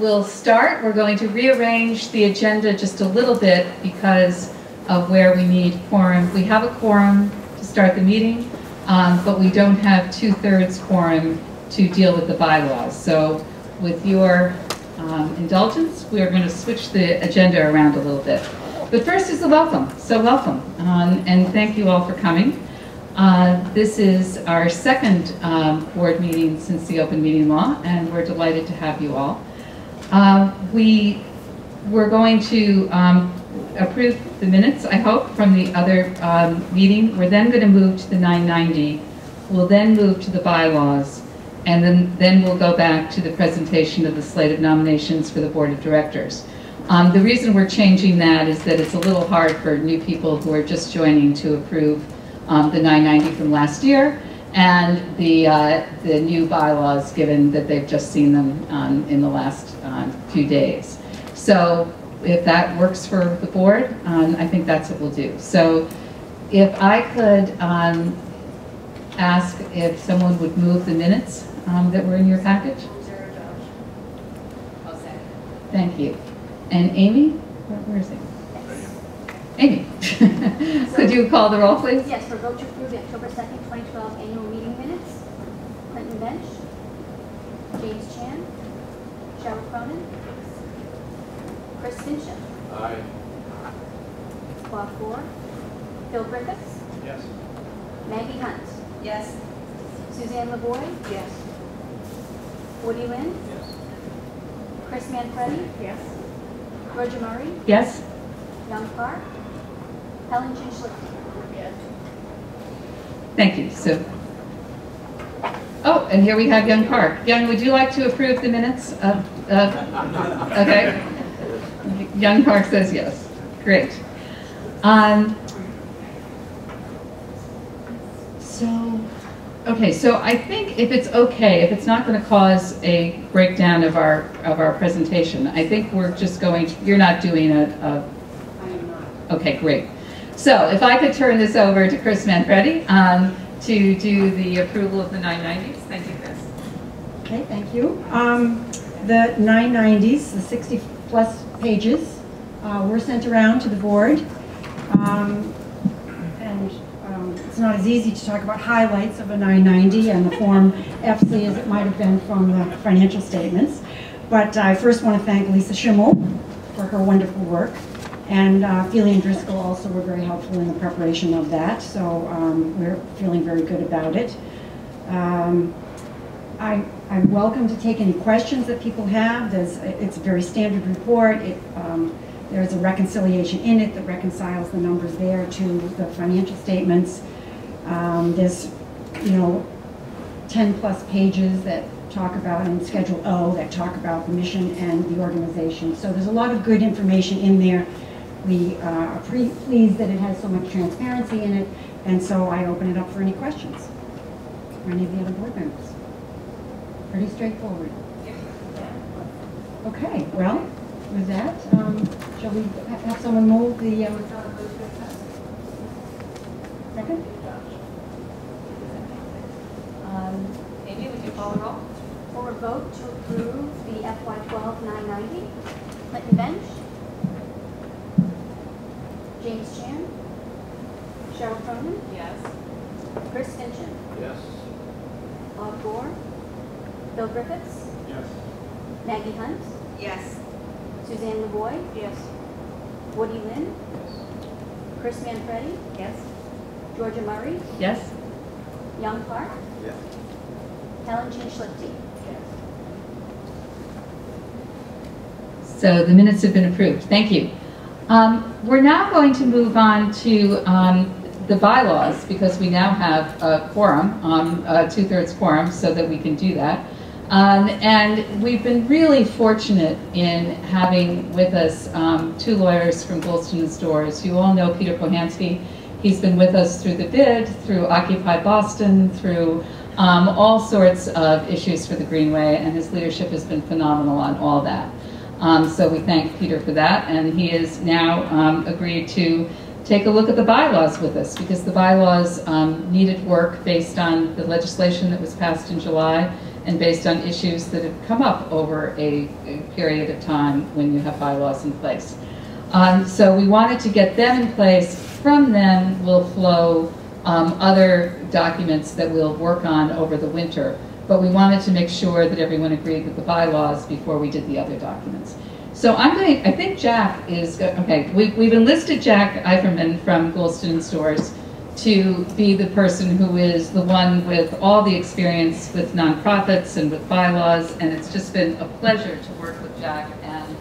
we'll start. We're going to rearrange the agenda just a little bit because of where we need quorum. We have a quorum to start the meeting, um, but we don't have two-thirds quorum to deal with the bylaws. So with your um, indulgence, we are going to switch the agenda around a little bit. But first is the welcome. So welcome, um, and thank you all for coming. Uh, this is our second um, board meeting since the open meeting law, and we're delighted to have you all. Uh, we we're going to um, approve the minutes, I hope, from the other um, meeting. We're then going to move to the 990. We'll then move to the bylaws, and then, then we'll go back to the presentation of the slate of nominations for the board of directors. Um, the reason we're changing that is that it's a little hard for new people who are just joining to approve um, the 990 from last year and the, uh, the new bylaws given that they've just seen them um, in the last uh, few days. So if that works for the board, um, I think that's what we'll do. So if I could um, ask if someone would move the minutes um, that were in your package. Thank you. And Amy, where, where is it? Amy, could you call the roll, please? Yes, for vote to approve the October 2nd, 2012 annual meeting minutes. Clinton Bench. James Chan. Cheryl Cronin. Chris Fincham. Aye. Bob Gore. Phil Griffiths. Yes. Maggie Hunt. Yes. Suzanne LeBoy. Yes. Woody Lynn. Yes. Chris Manfredi. Yes. Georgia Murray. Yes? Young Park. Helen. Thank you. So, oh, and here we have Young Park. Young, would you like to approve the minutes of, of okay? Young Park says yes. Great. Um, so, okay, so I think if it's okay, if it's not going to cause a breakdown of our of our presentation, I think we're just going. To, you're not doing a, a I am not. Okay, great. So if I could turn this over to Chris Manfredi um, to do the approval of the 990s. Thank you, Chris. Okay, thank you. Um, The 990s, the 60-plus pages, uh, were sent around to the board. Um, And um, it's not as easy to talk about highlights of a 990 and the Form PC as it might have been from the financial statements. But I first want to thank Lisa Schimmel for her wonderful work. And uh, Feeley and Driscoll also were very helpful in the preparation of that, so um, we're feeling very good about it. Um, I, I'm welcome to take any questions that people have. There's, it's a very standard report. It, um, there's a reconciliation in it that reconciles the numbers there to the financial statements. Um, there's, you know, 10 plus pages that talk about, in Schedule O, that talk about the mission and the organization. So there's a lot of good information in there. We uh, are pretty pleased that it has so much transparency in it, and so I open it up for any questions. for Any of the other board members? Pretty straightforward. Okay, well, with that, um, shall we ha- have someone move the, um, second? Um, Amy, would you call the roll? For a vote to approve the FY12 990. Clinton Bench. James Chan. Cheryl Cronin. Yes. Chris Fincham. Yes. Bob Gore. Bill Griffiths. Yes. Maggie Hunt. Yes. Suzanne LeBoy. Yes. Woody Lynn. Chris Manfredi. Yes. Georgia Murray. Yes? Young Park. Yes. Helen Chin Schlichte. So the minutes have been approved. Thank you. Um, we're now going to move on to um, the bylaws because we now have a quorum, um, a two-thirds quorum, so that we can do that. Um, and we've been really fortunate in having with us um, two lawyers from Goulston and Storrs. You all know Peter Pohansky. He's been with us through the bid, through Occupy Boston, through um, all sorts of issues for the Greenway, and his leadership has been phenomenal on all that. Um, so we thank Peter for that, and he has now um, agreed to take a look at the bylaws with us because the bylaws um, needed work based on the legislation that was passed in July and based on issues that have come up over a, a period of time when you have bylaws in place. Um, so we wanted to get them in place. From them will flow um, other documents that we'll work on over the winter. But we wanted to make sure that everyone agreed with the bylaws before we did the other documents. So I'm going, I think Jack is, okay, we, we've enlisted Jack Eiferman from Goulston Storrs to be the person who is the one with all the experience with nonprofits and with bylaws, and it's just been a pleasure to work with Jack and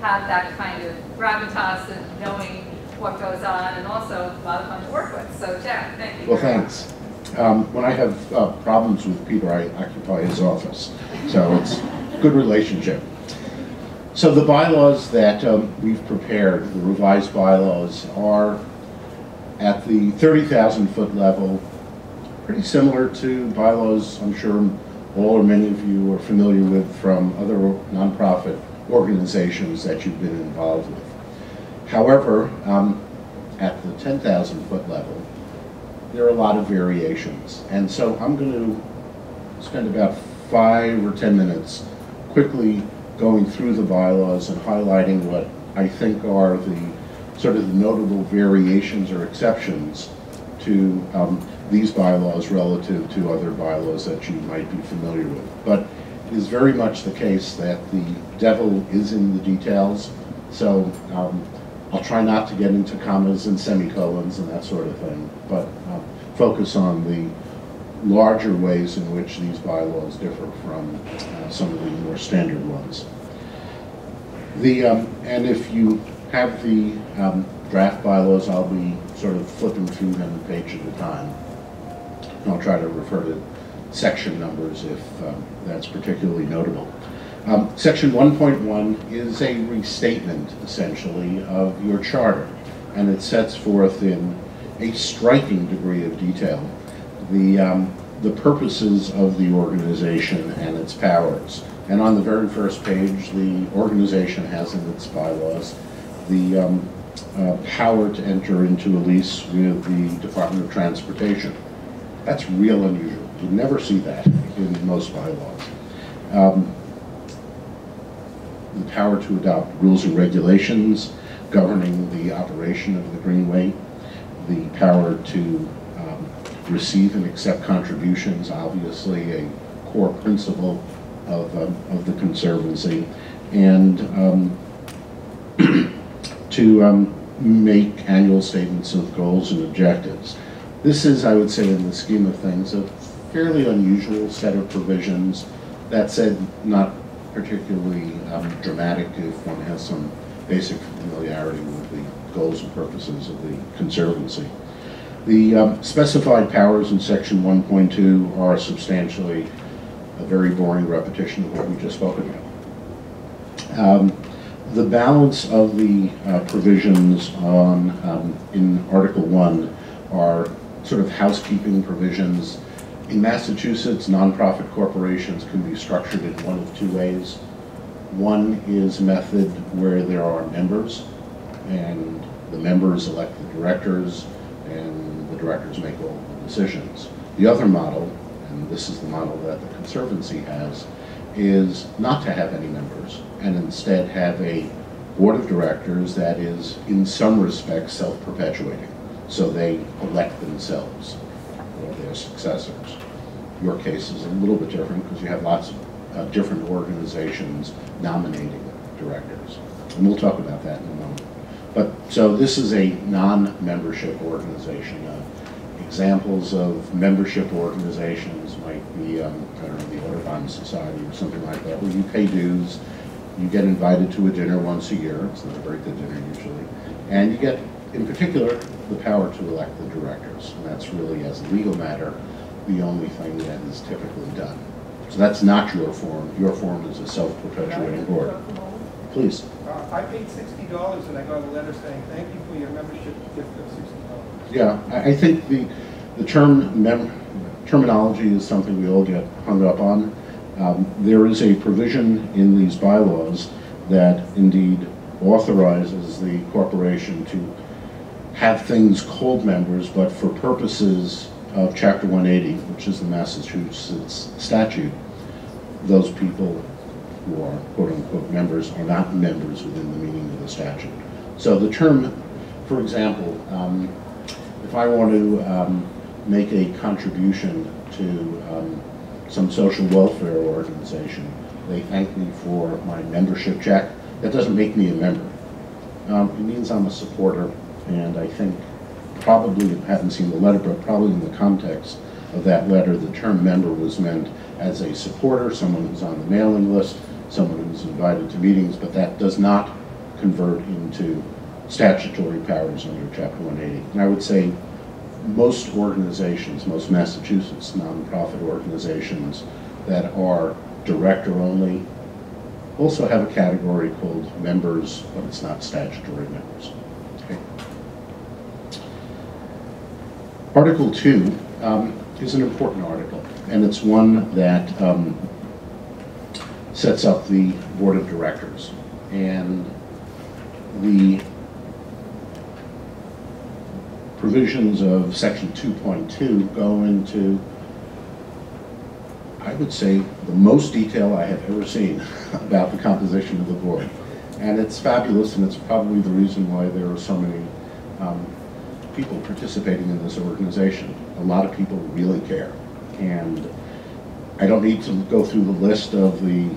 have that kind of gravitas and knowing what goes on, and also a lot of fun to work with. So Jack, thank you. Well, thanks. much. Um, When I have uh, problems with Peter, I occupy his office, so it's good relationship. So the bylaws that um, we've prepared, the revised bylaws, are at the 30,000 foot level, pretty similar to bylaws I'm sure all or many of you are familiar with from other nonprofit organizations that you've been involved with. However, um, at the 10,000 foot level, there are a lot of variations. And so I'm going to spend about five or 10 minutes quickly going through the bylaws and highlighting what I think are the sort of the notable variations or exceptions to um, these bylaws relative to other bylaws that you might be familiar with. But it is very much the case that the devil is in the details. So um, I'll try not to get into commas and semicolons and that sort of thing, but focus on the larger ways in which these bylaws differ from uh, some of the more standard ones. The, um, and if you have the um, draft bylaws, I'll be sort of flipping through them page at a time. And I'll try to refer to section numbers if um, that's particularly notable. Um, Section 1.1 is a restatement, essentially, of your charter, and it sets forth in a striking degree of detail the, um, the purposes of the organization and its powers. And on the very first page, the organization has in its bylaws the um, uh, power to enter into a lease with the Department of Transportation. That's real unusual. You never see that in most bylaws. Um, the power to adopt rules and regulations governing the operation of the Greenway, the power to um, receive and accept contributions, obviously a core principle of, um, of the Conservancy, and um, to um, make annual statements of goals and objectives. This is, I would say, in the scheme of things, a fairly unusual set of provisions. That said, not particularly um, dramatic if one has some basic familiarity with the goals and purposes of the Conservancy. The um, specified powers in section 1.2 are substantially a very boring repetition of what we just spoke about. Um, the balance of the uh, provisions on, um, in Article 1 are sort of housekeeping provisions in Massachusetts, nonprofit corporations can be structured in one of two ways. One is method where there are members, and the members elect the directors, and the directors make all the decisions. The other model, and this is the model that the Conservancy has, is not to have any members, and instead have a board of directors that is, in some respects, self-perpetuating. So they elect themselves or their successors. Your case is a little bit different because you have lots of uh, different organizations nominating directors. And we'll talk about that in a moment. But, so this is a non-membership organization. Uh, Examples of membership organizations might be, um, I don't know, the Audubon Society or something like that, where you pay dues, you get invited to a dinner once a year, it's not a good dinner usually, and you get, in particular, the power to elect the directors. And that's really, as a legal matter, the only thing that is typically done. So that's not your form. Your form is a self-perpetuating board. Please. Uh, I paid sixty dollars and I got a letter saying, thank you for your membership gift of sixty dollars. Yeah, I, I think the, the term mem, terminology is something we all get hung up on. Um, there is a provision in these bylaws that indeed authorizes the corporation to have things called members, but for purposes of Chapter 180, which is the Massachusetts statute, those people who are quote-unquote members are not members within the meaning of the statute. So the term, for example, um, if I want to um, make a contribution to um, some social welfare organization, they thank me for my membership check, that doesn't make me a member. Um, It means I'm a supporter, and I think probably, I haven't seen the letter, but probably in the context of that letter, the term member was meant as a supporter, someone who's on the mailing list, someone who's invited to meetings, but that does not convert into statutory powers under Chapter 180. And I would say most organizations, most Massachusetts nonprofit organizations that are director only also have a category called members, but it's not statutory members. Okay. Article 2 um, is an important article, and it's one that um, sets up the board of directors. And the provisions of section 2.2 go into, I would say, the most detail I have ever seen about the composition of the board. And it's fabulous, and it's probably the reason why there are so many um, people participating in this organization. A lot of people really care. And I don't need to go through the list of the,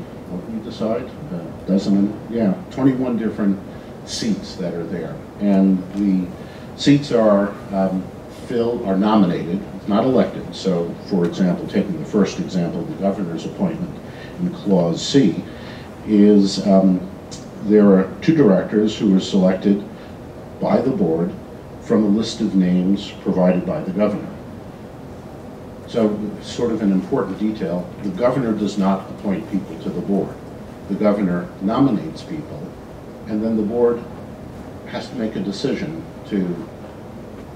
decide? A dozen, yeah, 21 different seats that are there. And the seats are um, filled, are nominated, not elected. So, for example, taking the first example, the governor's appointment in Clause C, is um, there are two directors who are selected by the board from a list of names provided by the governor. So, sort of an important detail, the governor does not appoint people to the board. The governor nominates people, and then the board has to make a decision to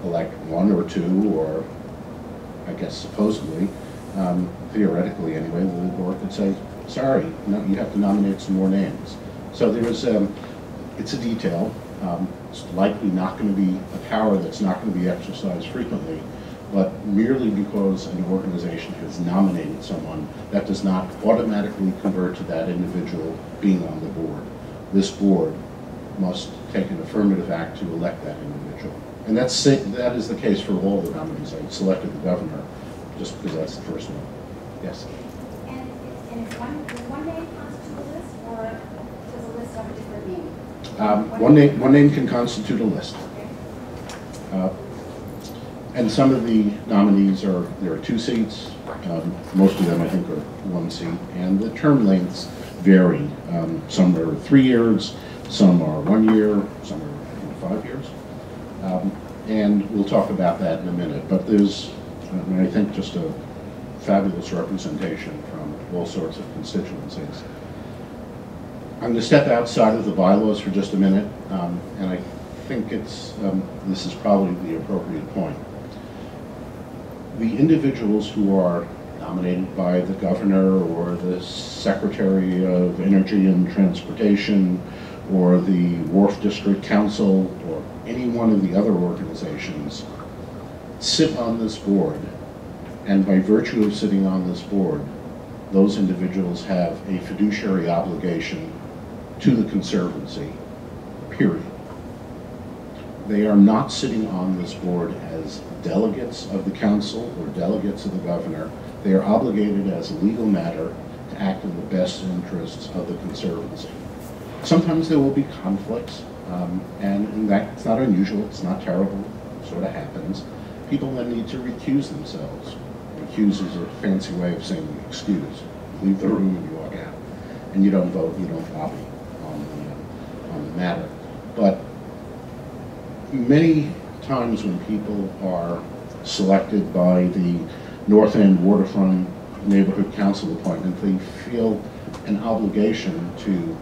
elect one or two, or I guess supposedly, um, theoretically anyway, the board could say, sorry, no, you have to nominate some more names. So there's, um, it's a detail. Um, It's likely not going to be a power that's not going to be exercised frequently, but merely because an organization has nominated someone, that does not automatically convert to that individual being on the board. This board must take an affirmative act to elect that individual. And that's, that is the case for all the nominees. I selected the governor just because that's the first one. Yes? And, and is one, does one name constitute a list, or does a list have a different name? Um, One name, one name can constitute a list. Okay. Uh, And some of the nominees are, there are two seats. Um, Most of them, I think, are one seat. And the term lengths vary. Um, Some are three years, some are one year, some are five years. Um, And we'll talk about that in a minute. But there's, I mean, I think, just a fabulous representation from all sorts of constituencies. I'm going to step outside of the bylaws for just a minute, um, and I think it's, um, this is probably the appropriate point. The individuals who are nominated by the governor or the secretary of energy and transportation or the wharf district council or any one of the other organizations sit on this board, and by virtue of sitting on this board, those individuals have a fiduciary obligation to the Conservancy, period. They are not sitting on this board as delegates of the council or delegates of the governor. They are obligated as a legal matter to act in the best interests of the Conservancy. Sometimes there will be conflicts, um, and that's not unusual, it's not terrible, it sort of happens. People then need to recuse themselves. Recuse is a fancy way of saying excuse. You Leave the room and you walk out. And you don't vote, you don't lobby on the, uh, on the matter. But many times when people are selected by the North End Waterfront Neighborhood Council appointment, they feel an obligation to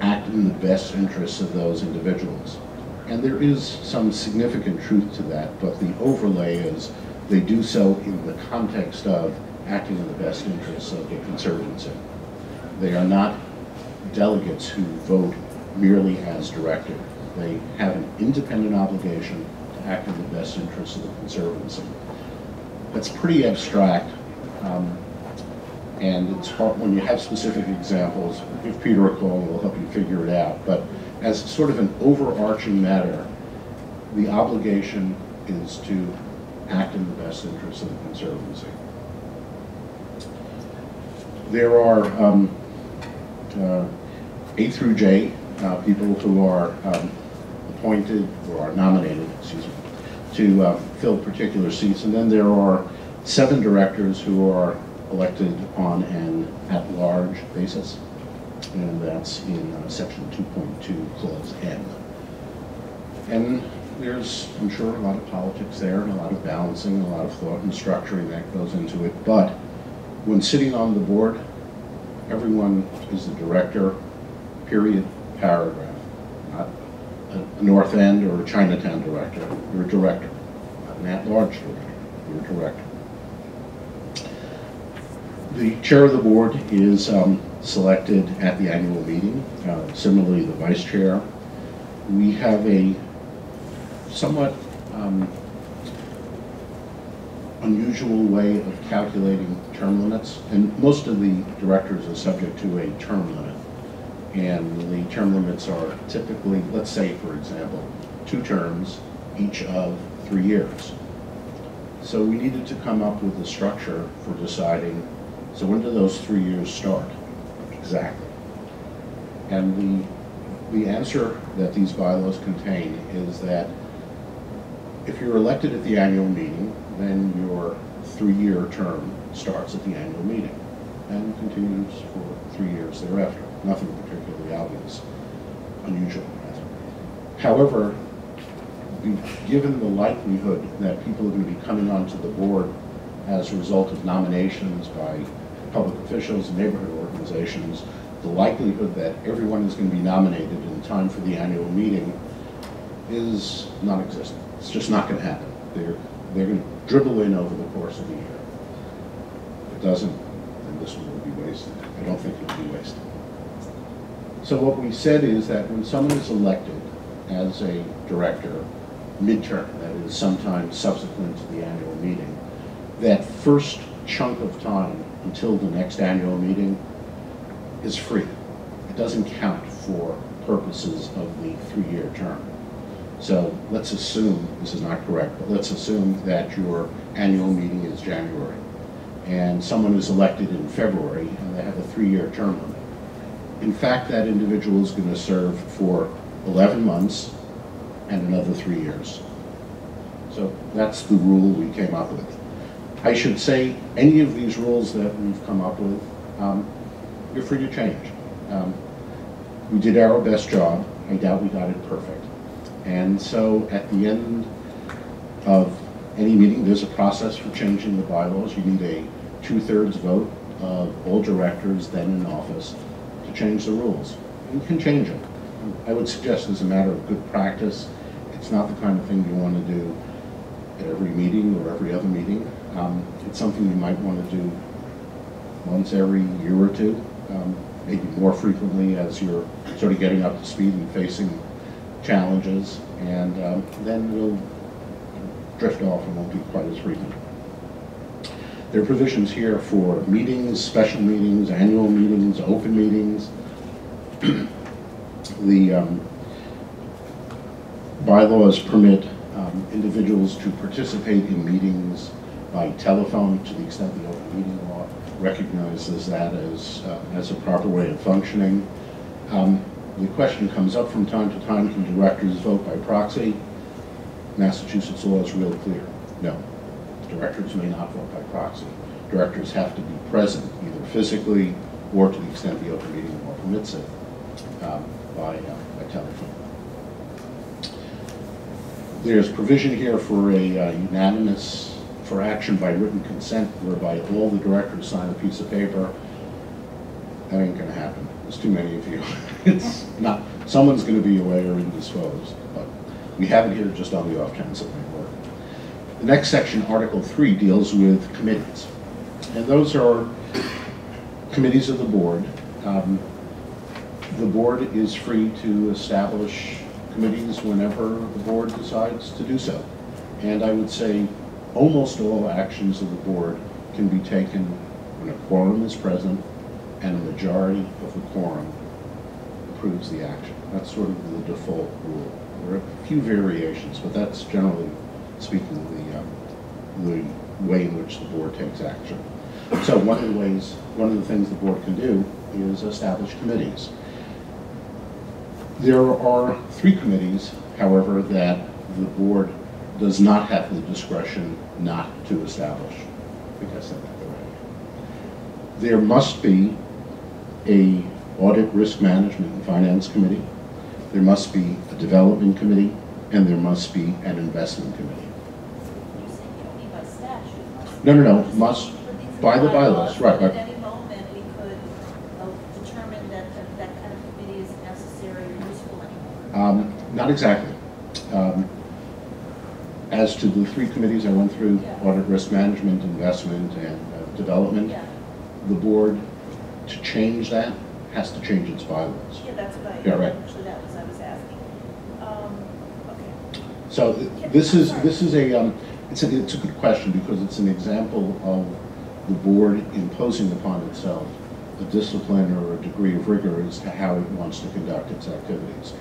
act in the best interests of those individuals. And there is some significant truth to that, but the overlay is they do so in the context of acting in the best interests of the Conservancy. They are not delegates who vote merely as directed. They have an independent obligation to act in the best interests of the Conservancy. That's pretty abstract, um, And it's hard, when you have specific examples, give Peter a call we'll help you figure it out. But as sort of an overarching matter, the obligation is to act in the best interest of the Conservancy. There are um, uh, A through J, uh, people who are um, appointed or are nominated, excuse me, to uh, fill particular seats. And then there are seven directors who are elected on an at-large basis. And that's in uh, section 2.2, clause N. And there's, I'm sure, a lot of politics there, and a lot of balancing, a lot of thought and structuring that goes into it. But when sitting on the board, everyone is the director, period, paragraph. A North End or a Chinatown director. You're a director, not an at-large director. You're a director. The chair of the board is um, selected at the annual meeting. Uh, Similarly, the vice chair. We have a somewhat um, unusual way of calculating term limits, and most of the directors are subject to a term limit. And the term limits are typically, let's say, for example, two terms, each of three years. So we needed to come up with a structure for deciding, so when do those three years start? Exactly. And the, the answer that these bylaws contain is that if you're elected at the annual meeting, then your three-year term starts at the annual meeting and continues for three years thereafter. Nothing particularly obvious, unusual. However, given the likelihood that people are going to be coming onto the board as a result of nominations by public officials and neighborhood organizations, the likelihood that everyone is going to be nominated in time for the annual meeting is non-existent. It's just not going to happen. They're, they're going to dribble in over the course of the year. If it doesn't, then this one will be wasted. I don't think it will be wasted. So what we said is that when someone is elected as a director, midterm, that is sometime subsequent to the annual meeting, that first chunk of time until the next annual meeting is free. It doesn't count for purposes of the three-year term. So let's assume, this is not correct, but let's assume that your annual meeting is January, and someone is elected in February, and they have a three-year term limit. In fact, that individual is going to serve for 11 months and another three years. So that's the rule we came up with. I should say, any of these rules that we've come up with, um, you're free to change. Um, We did our best job. I doubt we got it perfect. And so at the end of any meeting, there's a process for changing the bylaws. You need a two-thirds vote of all directors then in office to change the rules. You can change them. I would suggest as a matter of good practice, it's not the kind of thing you want to do at every meeting or every other meeting. Um, It's something you might want to do once every year or two, um, maybe more frequently as you're sort of getting up to speed and facing challenges, and um, then we'll drift off and won't be quite as frequent. There are provisions here for meetings, special meetings, annual meetings, open meetings. The um, bylaws permit um, individuals to participate in meetings by telephone to the extent the open meeting law recognizes that as, uh, as a proper way of functioning. Um, The question comes up from time to time, can directors vote by proxy? Massachusetts law is real clear, no. Directors may not vote by proxy. Directors have to be present, either physically or to the extent the open meeting law permits it, um, by, uh, by telephone. There's provision here for a uh, unanimous, for action by written consent whereby all the directors sign a piece of paper. That ain't gonna happen. There's too many of you. It's not, someone's gonna be away or indisposed, but we have it here just on the off chance work. The next section, Article 3, deals with committees. And those are committees of the board. Um, The board is free to establish committees whenever the board decides to do so. And I would say almost all actions of the board can be taken when a quorum is present and a majority of the quorum approves the action. That's sort of the default rule. There are a few variations, but that's generally speaking the, the way in which the board takes action. So one of the ways, one of the things the board can do is establish committees. There are three committees, however, that the board does not have the discretion not to establish. I think I said that already. There must be a audit risk management and finance committee. There must be a development committee, and there must be an investment committee. You said you don't need by statute. must- No, no, no, must by the bylaws, right. At any moment, we could uh, determine that, that that kind of committee isn't necessary or useful anymore. Um, Not exactly. Um, As to the three committees I went through, Yeah. audit risk management, investment, and uh, development, Yeah, the board, to change that, has to change its bylaws. yeah, that's what I, Yeah, right. actually, that was, I was asking. Um, okay. So th- this is, this is a, um, it's a, it's a good question because it's an example of the board imposing upon itself a discipline or a degree of rigor as to how it wants to conduct its activities.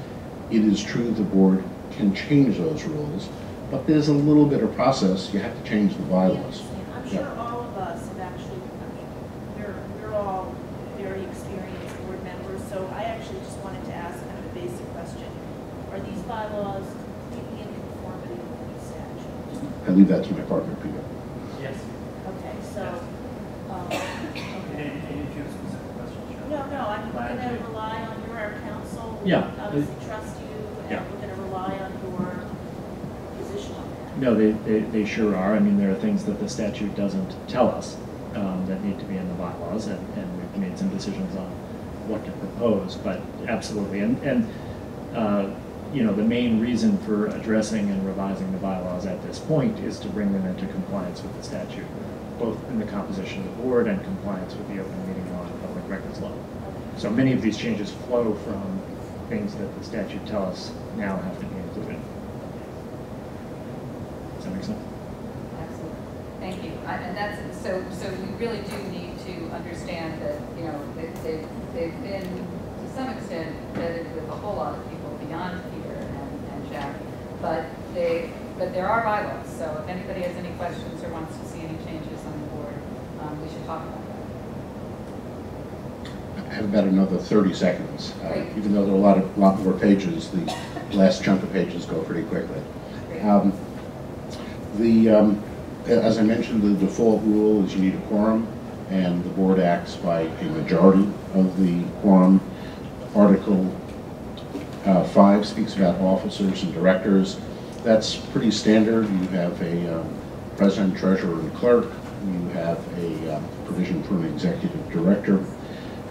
It is true the board can change those rules, but there's a little bit of process. You have to change the bylaws. I'm Yeah. sure all of us have actually, I mean, we're, we're all very experienced board members, so I actually just wanted to ask kind of a basic question. Are these bylaws completely in conformity with the statute? I leave that to my partner, Peter. Yes. Okay, so, um, And okay. and if you have specific questions, sure. No, no, I'm Glad gonna to. rely on your our counsel. We Yeah. Obviously trust you, Yeah. and we're gonna rely on your position on that. No, they, they, they sure are. I mean, there are things that the statute doesn't tell us um, that need to be in the bylaws, and, and we've made some decisions on what to propose, but absolutely. And, and, uh, you know, the main reason for addressing and revising the bylaws at this point is to bring them into compliance with the statute, both in the composition of the board and compliance with the open meeting law and public records law. So many of these changes flow from things that the statute tells us now have to be included. Does that make sense? Absolutely. Thank you. I- And that's, so, so we really do need to understand that, you know, that they've, they've been, to some extent, vetted with a whole lot of people beyond Peter and, and Jack. But they, but there are bylaws, so if anybody has any questions or wants to see any changes on the board, um, we should talk about that. I have about another 30 seconds. Uh, Even though there are a lot of, lot more pages, the last chunk of pages go pretty quickly. Um, The, um, as I mentioned, the default rule is you need a quorum, and the board acts by a majority of the quorum. Article uh, 5 speaks about officers and directors. That's pretty standard. You have a um, president, treasurer, and clerk. You have a um, provision for an executive director.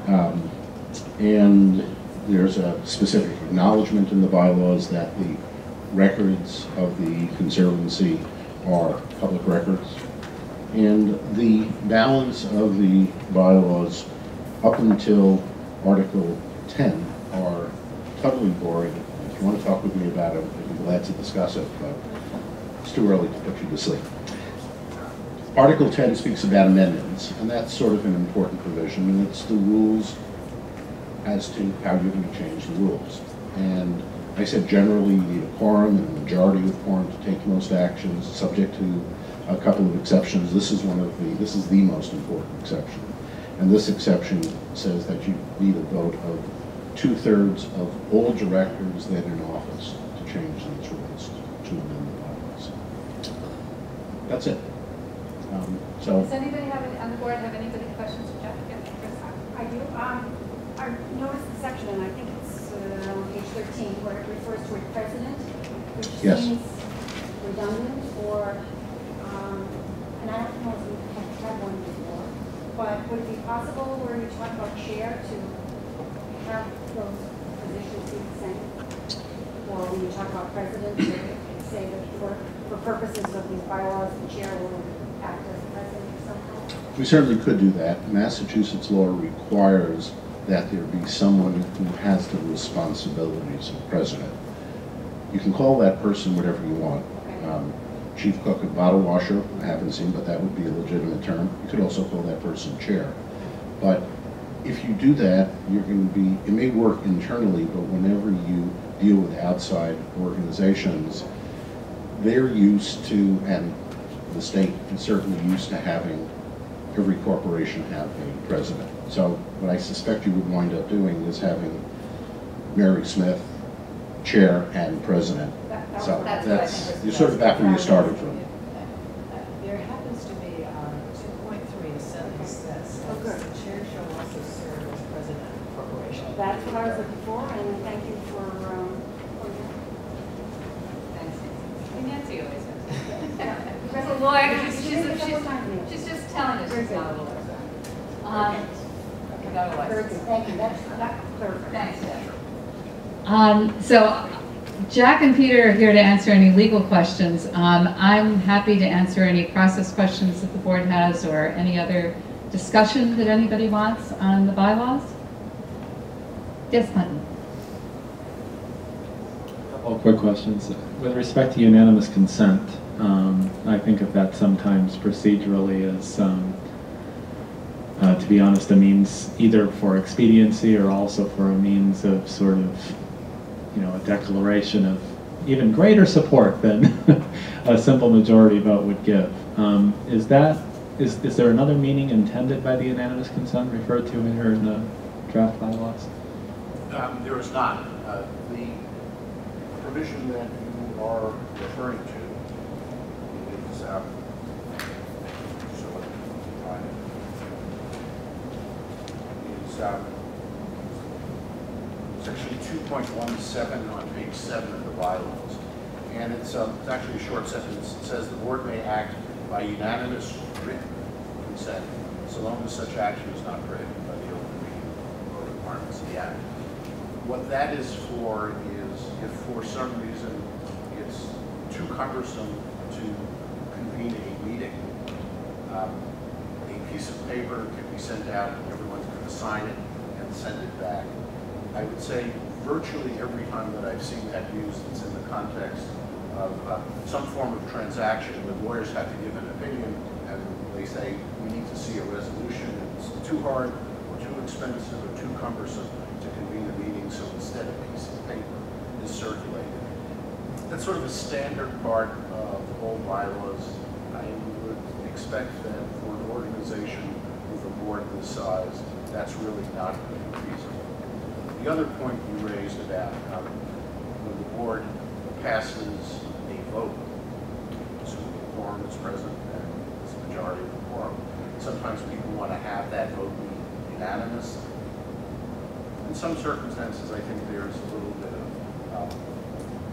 Um, And there's a specific acknowledgement in the bylaws that the records of the Conservancy are public records. And the balance of the bylaws up until Article 10 totally boring. If you want to talk with me about it, I'd be glad to discuss it, but it's too early to put you to sleep. Article 10 speaks about amendments, and that's sort of an important provision, and it's the rules as to how you're going to change the rules. And I said generally you need a quorum and a majority of quorum to take most actions, subject to a couple of exceptions. This is one of the, this is the most important exception. And this exception says that you need a vote of two-thirds of all directors that are in office to change these rules, to amend the bylaws. That's it. Um, So. Does anybody have, any- on the board, have anybody questions for Jeff? Yes, Chris? I do, um, I noticed the section, and I think it's uh, on page thirteen, where it refers to a president, which Yes. seems redundant, or, um, and I don't know if we have had one before, but would it be possible where you talk about chair to have those positions be the same? Or when you talk about president, say that for, for purposes of these bylaws, the chair will act as president somehow? We certainly could do that. Massachusetts law requires that there be someone who has the responsibilities of president. You can call that person whatever you want. Okay. Um, chief cook and bottle washer, I haven't seen, but that would be a legitimate term. You could also call that person chair. But if you do that, you're going to be, it may work internally, but whenever you deal with outside organizations, they're used to, and the state is certainly used to having every corporation have a president. So what I suspect you would wind up doing is having Mary Smith, chair and president. That- that So That's that's, you're sort of back where you started from. There happens to be on two point three, a sentence that says, Oh, good. the chair shall also serve as president of the corporation. That's what I was looking for, and thank you for, um, pointing out. Thanks, Nancy. And Nancy always has. Yeah. She's a lawyer, she's, She's she's, made it a couple she's, times now. she's just telling us Very she's not a good. lawyer. Um, without a Very license. good, thank you, that's, that clarifies. Thanks, Deb. Um, so Jack and Peter are here to answer any legal questions. Um, I'm happy to answer any process questions that the board has or any other discussion that anybody wants on the bylaws. Yes, Clinton? Couple of quick questions. With respect to unanimous consent, um, I think of that sometimes procedurally as, um, uh, to be honest, a means either for expediency or also for a means of sort of, you know, a declaration of even greater support than a simple majority vote would give. Um, is that, is, is there another meaning intended by the unanimous consent referred to in here in the draft bylaws? Um, There is not. Uh, The provision that you are referring to is, um, so it. Is um, section 2.17 on page 7 of the bylaws. And it's um, it's actually a short sentence. It says, "The board may act by unanimous written consent, so long as such action is not prohibited by the open meeting or requirements of the act." What that is for is if for some reason it's too cumbersome to convene a meeting, um, a piece of paper can be sent out, everyone's going to sign it and send it back. I would say virtually every time that I've seen that used, it's in the context of uh, some form of transaction where lawyers have to give an opinion and they say, we need to see a resolution, it's too hard or too expensive or too cumbersome to convene a meeting, so instead a piece of paper is circulated. That's sort of a standard part of all bylaws. I would expect that for an organization with a board this size, that's really not feasible. The other point you raised about when the board passes a vote, assuming the quorum is present and it's the majority of the quorum, sometimes people want to have that vote be unanimous. In some circumstances, I think there's a little bit of um,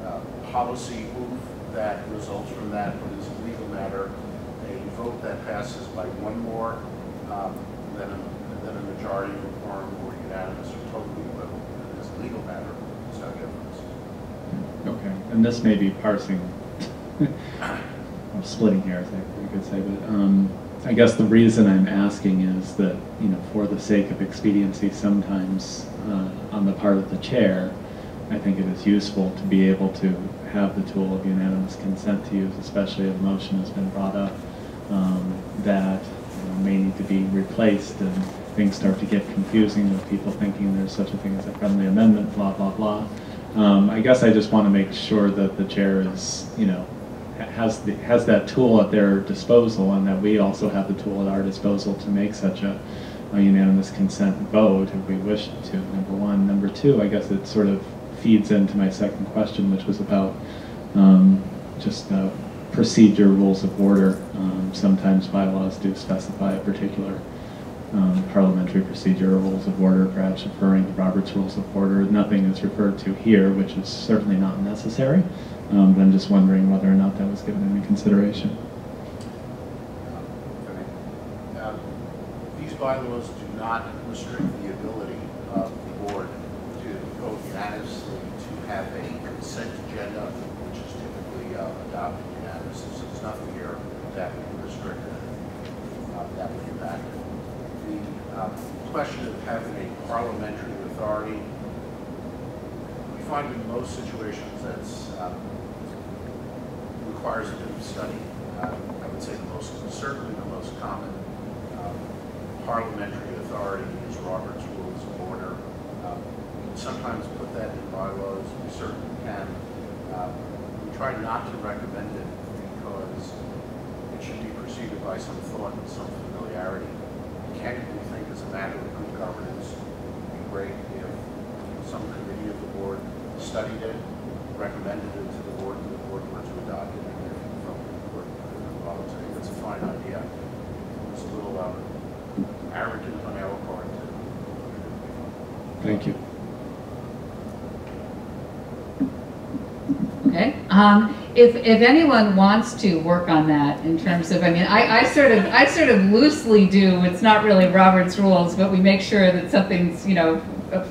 uh, policy oof that results from that, but as a legal matter, a vote that passes by one more um, than a, than a majority of the quorum or unanimous or totally equivalent. And as a legal matter, it's no difference. Okay, and this may be parsing, I'm splitting hairs, I think you could say, but um, I guess the reason I'm asking is that, you know, for the sake of expediency, sometimes uh, on the part of the chair, I think it is useful to be able to have the tool of unanimous consent to use, especially if a motion has been brought up um, that you know, may need to be replaced and things start to get confusing with people thinking there's such a thing as a friendly amendment, blah, blah, blah. Um, I guess I just want to make sure that the chair is, you know, has the, has that tool at their disposal and that we also have the tool at our disposal to make such a, a unanimous consent vote if we wish to, number one. Number two, I guess it sort of feeds into my second question, which was about um, just uh, procedure, rules of order. Um, sometimes bylaws do specify a particular um, parliamentary procedure rules of order, perhaps referring to Robert's Rules of Order. Nothing is referred to here, which is certainly not necessary. Um, but I'm just wondering whether or not that was given any consideration. Um, These bylaws do not restrict the ability of the board to vote unanimously to have a consent agenda, which is typically uh, adopted unanimously. So there's nothing here that would restrict that, uh, that would impact it. The um, question of having a parliamentary authority, we find in most situations that um, requires a bit of study. Uh, I would say the most, certainly the most common um, parliamentary authority is Robert's Rules of Order. Um, we can sometimes put that in bylaws, we certainly can. Uh, we try not to recommend it because it should be preceded by some thought and some familiarity. Candidly, think as a matter of good governance, it would be great if some committee of the board studied it, recommended it to the board, and the board were to adopt it, and if you felt the board could involve it. I think it's a fine idea. It's a little um, arrogant on our part to Thank you. Okay, um, if, if anyone wants to work on that in terms of, I mean, I, I sort of, I sort of loosely do, it's not really Robert's rules, but we make sure that something's, you know,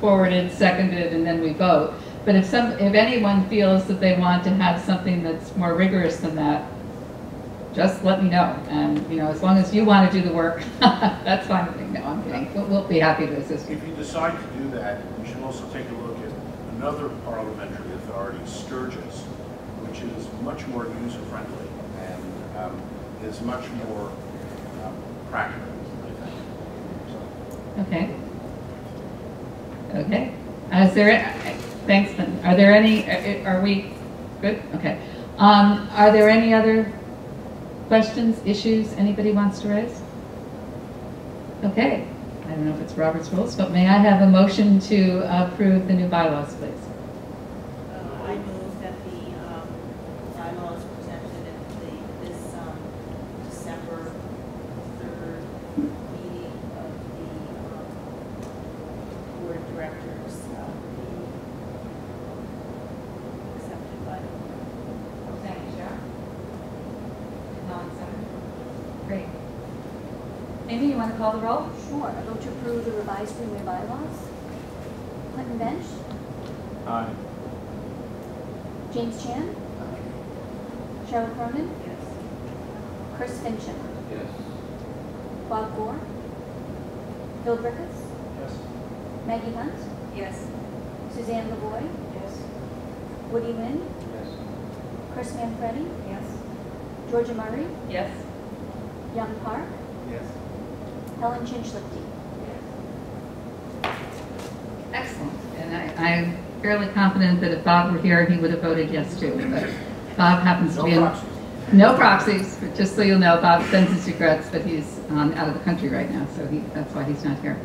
forwarded, seconded, and then we vote. But if some, if anyone feels that they want to have something that's more rigorous than that, just let me know. And, you know, as long as you want to do the work, that's fine with me. No, I'm kidding. We'll, we'll be happy to assist you. If you decide to do that, you should also take a look at another parliamentary authority, Sturgis, which is much more user-friendly and um, is much more um, practical. Okay. Okay. Is there, thanks. Are there any, are are we good? Okay. Um, Are there any other questions, issues anybody wants to raise? Okay. I don't know if it's Robert's rules, but may I have a motion to approve the new bylaws, please? Uh, I move that the um, bylaws presented at the, this um, December 3rd meeting of the um, board of directors uh, be accepted by the board. Thank you, Sharon. Helen, second. Great. Amy, you want to call the roll? Sure. I vote to approve the revised Greenway bylaws. Clinton Bench, Aye. James Chan, Cheryl Cronin, Yes. Chris Fincham, Yes. Bob Gore, Bill Griffiths, Yes. Maggie Hunt, Yes. Suzanne LeBoy, Yes. Woody Lynn, Yes. Chris Manfredi, Yes. Georgia Murray, Yes. Young Park, Yes. Helen Chin Schlichte. Excellent. And I, I'm fairly confident that if Bob were here, he would have voted yes too. But Bob happens to No be in. proxies. No proxies, but just so you'll know, Bob sends his regrets that he's um, out of the country right now, so he, that's why he's not here.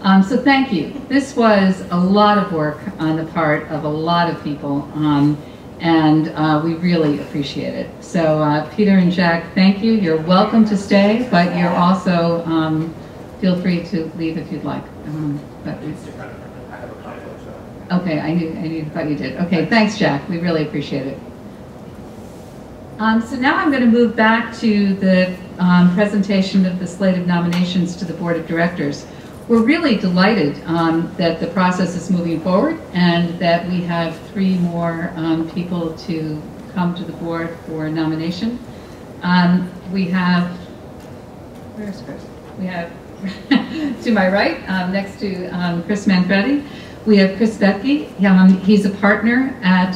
Um, so thank you. This was a lot of work on the part of a lot of people, um, and uh, we really appreciate it. So uh, Peter and Jack, thank you. You're welcome to stay, but you're also, um, feel free to leave if you'd like. Um, but we- I have a conflict. Okay, I knew, I knew, thought you did. Okay, thanks, Jack. We really appreciate it. Um, so now I'm going to move back to the um, presentation of the slate of nominations to the Board of Directors. We're really delighted um, that the process is moving forward and that we have three more um, people to come to the board for nomination. Um, we have, where's Chris? We have to my right, um, next to Chris Manfredi, we have Chris. Um, he's a partner at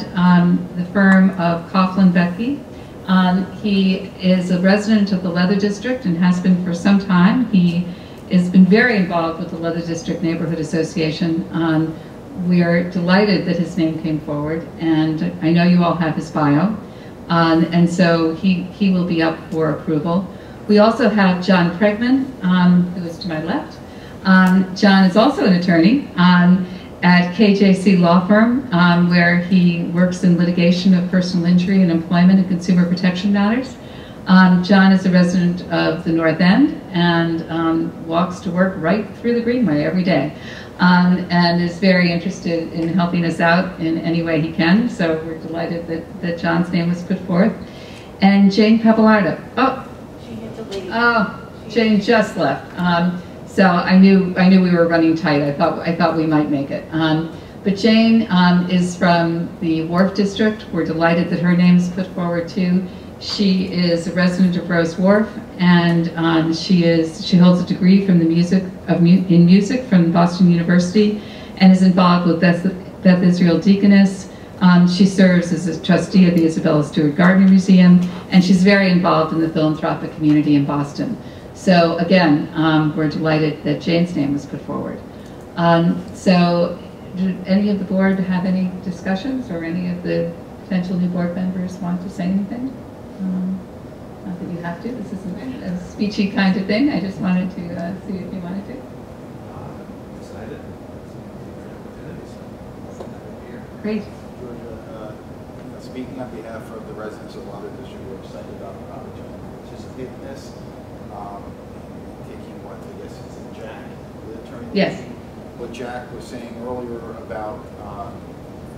the firm of Coughlin Betke. Um, he is a resident of the Leather District and has been for some time. He has been very involved with the Leather District Neighborhood Association. Um, we are delighted that his name came forward, and I know you all have his bio. Um, and so he, he will be up for approval. We also have John Pregman, um, who is to my left. Um, John is also an attorney um, at KJC Law Firm, um, where he works in litigation of personal injury and employment and consumer protection matters. Um, John is a resident of the North End and um, walks to work right through the Greenway every day um, and is very interested in helping us out in any way he can. So we're delighted that, that John's name was put forth. And Jane Pappalardo. Oh, She had to leave. Oh, Jane just left. So I knew I knew we were running tight. I thought I thought we might make it. Um, but Jane um, is from the Wharf District. We're delighted that her name is put forward too. She is a resident of Rowes Wharf, and um, she is she holds a degree from the music of in music from Boston University, and is involved with Beth, Beth Israel Deaconess, Um, She serves as a trustee of the Isabella Stewart Gardner Museum, and she's very involved in the philanthropic community in Boston. So again, um, we're delighted that Jane's name was put forward. Um, So, did any of the board have any discussions, or any of the potential new board members want to say anything? Um, Not that you have to, this isn't a speechy kind of thing, I just wanted to uh, see if you wanted to. Great. Georgia, uh, speaking on behalf of the residents of Water District, we're excited about the opportunity to participate in this. Um, and Taking what, I guess it's Jack, the attorney. Yes. What Jack was saying earlier about um,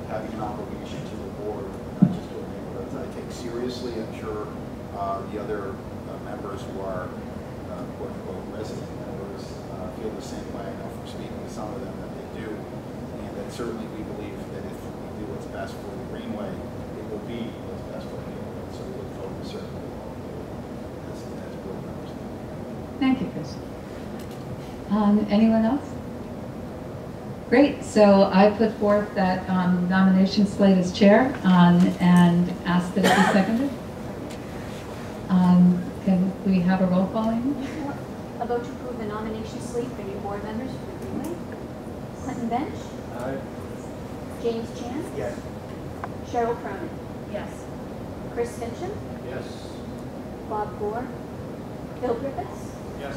having an obligation to the board, not just to our neighborhoods, I take seriously. I'm sure uh, the other uh, members who are uh, quote unquote resident members uh, feel the same way. I know from speaking to some of them that they do. And that certainly we believe that if we do what's best for the Greenway, it will be what's best for the neighborhood. So we look forward to certainly as, as board members. Thank you, Chris. Um, Anyone else? Great, so I put forth that um, nomination slate as chair um, and ask that it be seconded. Um, Can we have a roll call, Amy? A vote to approve the nomination slate for new board members for the Greenway. Clinton Bench. James Chan. Yes. Cheryl Cronin. Yes. Chris Fincham. Yes. Bob Gore. Bill Griffiths. Yes.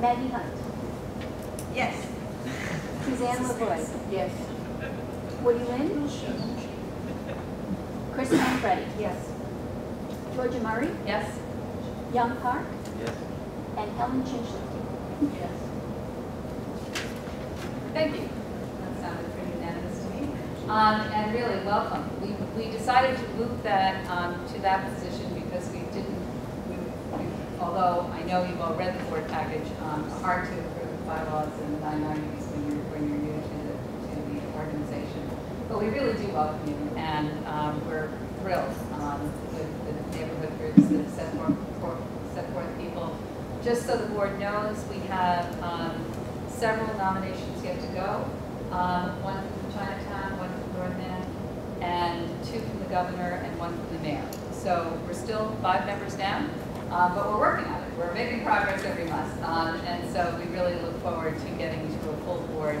Maggie Hunt. Yes. Suzanne LaVoy. Yes. Woody Lynn. Chris Manfredi. Yes. Georgia Murray. Yes? Young Park. Yes. And Helen Chinchin. Yes. Thank you. That sounded pretty unanimous to me. Um, and really, welcome. We, we decided to move that, um, to that position because we didn't, we, we, although I know you've all read the board package, um, hard to approve bylaws in nine nineties when you're, when you're new to the, to the organization. But we really do welcome you, and, um, we're thrilled, um, with the neighborhood groups that have set forth, for- set forth people. Just so the board knows, we have, um, several nominations yet to go. Um, one from Chinatown, one from North End, and two from the governor and one from the mayor. So we're still five members down, uh, but we're working on it. We're making progress every month. Um, and so we really look forward to getting to a full board,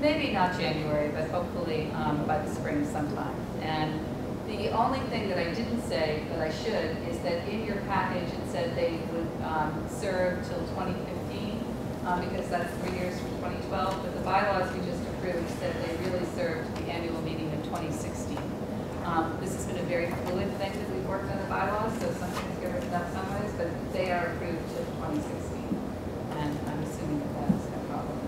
maybe not January, but hopefully um, by the spring sometime. And the only thing that I didn't say, but I should, is that in your package, it said they would um, serve till 2015 um, because that's three years from 2012, but the bylaws we just approved said they really served the annual meeting in 2016. Um, This has been a very fluid thing that we've worked on the bylaws, so some that size, but they are approved to 2016. And I'm assuming that that's a problem.